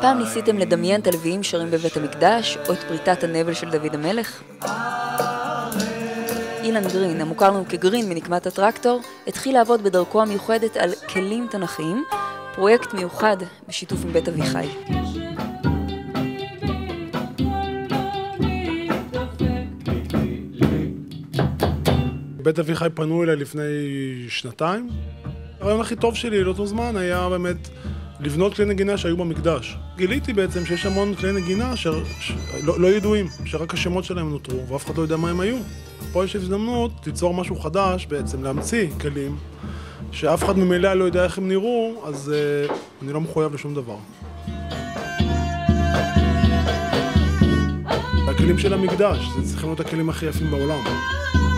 פעם ניסיתם לדמיין את הלוויים שרים בבית המקדש, או את פריטת הנבל של דוד המלך? אילן גרין, המוכר לנו כגרין מנקמת הטרקטור, התחיל לעבוד בדרכו המיוחדת על כלים תנכיים, פרויקט מיוחד בשיתוף עם בית אביחי. בית אביחי פנו אליי לפני שנתיים. הרעיון הכי טוב שלי לאותו זמן היה באמת לבנות כלי נגינה שהיו במקדש. גיליתי בעצם שיש המון כלי נגינה שלא לא, לא ידועים, שרק השמות שלהם נותרו ואף אחד לא יודע מה הם היו. פה יש הזדמנות ליצור משהו חדש בעצם, להמציא כלים שאף אחד ממילא לא יודע איך הם נראו, אז uh, אני לא מחויב לשום דבר. הכלים של המקדש, זה צריכים להיות הכלים הכי יפים בעולם.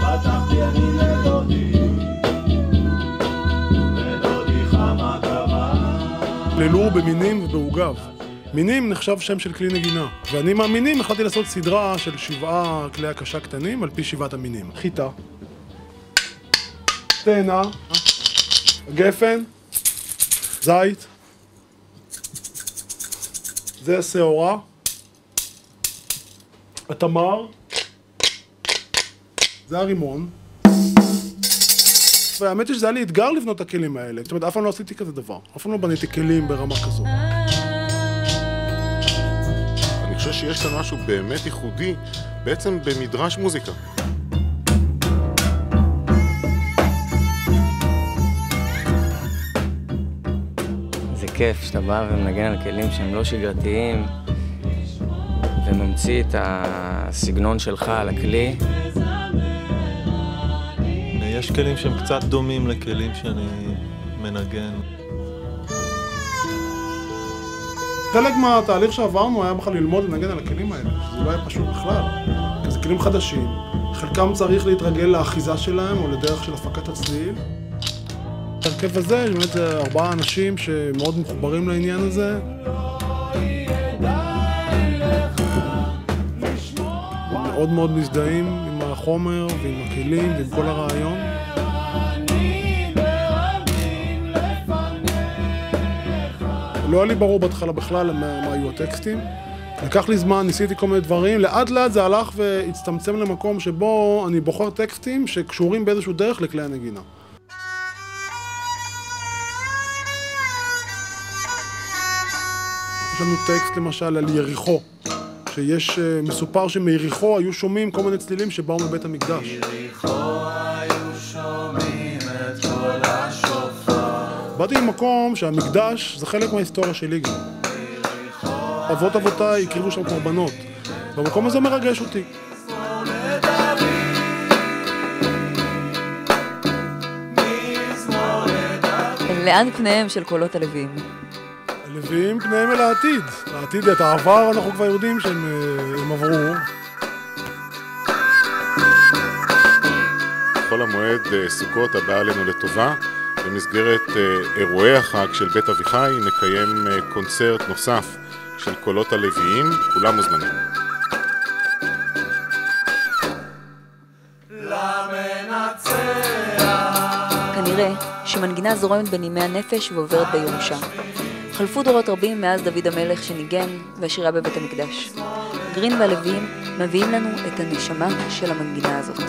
פתחתי נכללו במינים ובעוגב. מינים נחשב שם של כלי נגינה, ואני מהמינים החלטתי לעשות סדרה של שבעה כלי הקשה קטנים על פי שבעת המינים. חיטה, תאנה, גפן, זית, זה השעורה, התמר, זה הרימון. והאמת היא שזה היה לי אתגר לבנות את הכלים האלה. זאת אומרת, אף פעם לא עשיתי כזה דבר. אף פעם לא בניתי כלים ברמה כזו. אני חושב שיש כאן משהו באמת ייחודי, בעצם במדרש מוזיקה. זה כיף שאתה בא ומנגן על כלים שהם לא שגרתיים וממציא את הסגנון שלך על הכלי. יש כלים שהם קצת דומים לכלים שאני מנגן. חלק מהתהליך שעברנו היה בכלל ללמוד לנגן על הכלים האלה, שזה לא היה פשוט בכלל. כי זה כלים חדשים, חלקם צריך להתרגל לאחיזה שלהם או לדרך של הפקת הצליל. ההרכב הזה, באמת זה ארבעה אנשים שמאוד מחוברים לעניין הזה. מאוד מאוד מזדהים החומר ועם הכלים ועם כל הרעיון. לא היה לי ברור בהתחלה בכלל מה, מה היו הטקסטים. לקח לי זמן, ניסיתי כל מיני דברים, לאט לאט זה הלך והצטמצם למקום שבו אני בוחר טקסטים שקשורים באיזשהו דרך לכלי הנגינה. יש לנו טקסט למשל על יריחו, שיש, אה, מסופר שמיריחו היו שומעים כל מיני צלילים שבאו מבית המקדש. באתי ממקום שהמקדש זה חלק מההיסטוריה שלי גם. אבות אבותיי הקריבו שם קורבנות. והמקום הזה מרגש אותי. לאן פניהם של קולות הלווים? הלווים פניהם אל העתיד. העתיד, את העבר אנחנו כבר יודעים שהם אה, עברו. חול המועד אה, סוכות הבא עלינו לטובה. במסגרת אה, אירועי החג של בית אביחי נקיים קונצרט נוסף של קולות הלוויים, כולם מוזמנים. כנראה שמנגינה זורמת בנימי הנפש ועוברת בירושה. חלפו דורות רבים מאז דוד המלך שניגן והשירה בבית המקדש. גרין והלווים מביאים לנו את הנשמה של המנגינה הזאת.